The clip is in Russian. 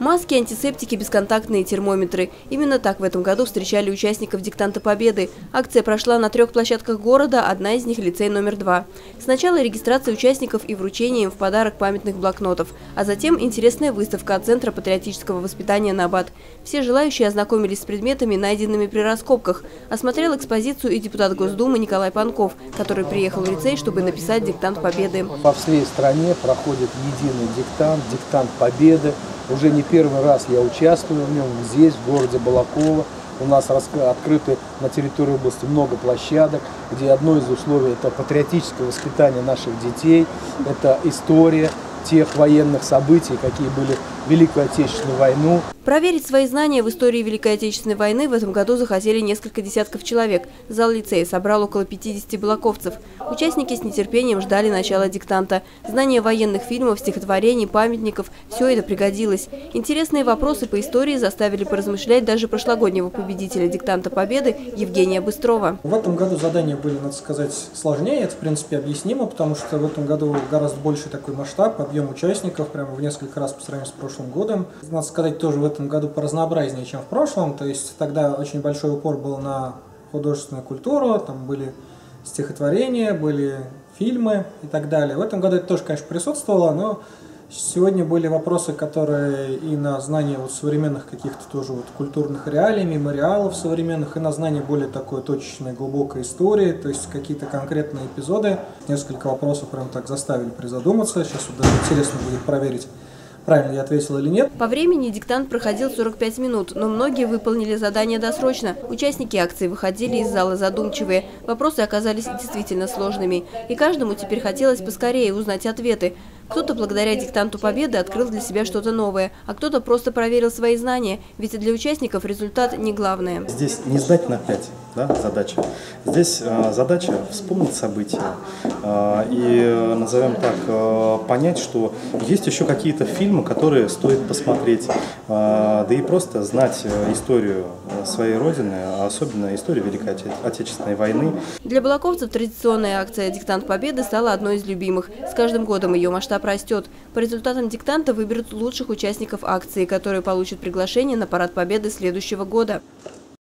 Маски, антисептики, бесконтактные термометры. Именно так в этом году встречали участников «Диктанта Победы». Акция прошла на трех площадках города, одна из них – лицей номер два. Сначала регистрация участников и вручение им в подарок памятных блокнотов, а затем интересная выставка от Центра патриотического воспитания «Набат». Все желающие ознакомились с предметами, найденными при раскопках. Осмотрел экспозицию и депутат Госдумы Николай Панков, который приехал в лицей, чтобы написать «Диктант Победы». По всей стране проходит единый диктант, диктант Победы. Уже не первый раз я участвую в нем здесь, в городе Балакова. У нас открыты на территории области много площадок, где одно из условий – это патриотическое воспитание наших детей, это история, тех военных событий, какие были в Великую Отечественную войну. Проверить свои знания в истории Великой Отечественной войны в этом году захотели несколько десятков человек. Зал лицея собрал около 50 балаковцев. Участники с нетерпением ждали начала диктанта. Знания военных фильмов, стихотворений, памятников – все это пригодилось. Интересные вопросы по истории заставили поразмышлять даже прошлогоднего победителя диктанта Победы Евгения Быстрова. В этом году задания были, надо сказать, сложнее. Это, в принципе, объяснимо, потому что в этом году гораздо больше такой масштаб, объем участников, прямо в несколько раз по сравнению с прошлым годом. Надо сказать, тоже в этом году поразнообразнее, чем в прошлом. То есть тогда очень большой упор был на художественную культуру, там были стихотворения, были фильмы и так далее. В этом году это тоже, конечно, присутствовало, но сегодня были вопросы, которые и на знание вот современных каких-то тоже вот культурных реалий, мемориалов современных, и на знание более такой точечной, глубокой истории, то есть какие-то конкретные эпизоды. Несколько вопросов прям так заставили призадуматься. Сейчас вот даже интересно будет проверить, правильно я ответил или нет. По времени диктант проходил 45 минут, но многие выполнили задание досрочно. Участники акции выходили из зала задумчивые. Вопросы оказались действительно сложными. И каждому теперь хотелось поскорее узнать ответы. Кто-то благодаря диктанту победы открыл для себя что-то новое, а кто-то просто проверил свои знания, ведь для участников результат не главное. Здесь не сдать на 5 да, задача. Здесь э, задача вспомнить события э, и, назовем так, э, понять, что есть еще какие-то фильмы, которые стоит посмотреть, э, да и просто знать историю своей родины, а особенно историю Великой Отечественной войны. Для балаковцев традиционная акция «Диктант Победы» стала одной из любимых. С каждым годом ее масштаб растет. По результатам диктанта выберут лучших участников акции, которые получат приглашение на Парад Победы следующего года.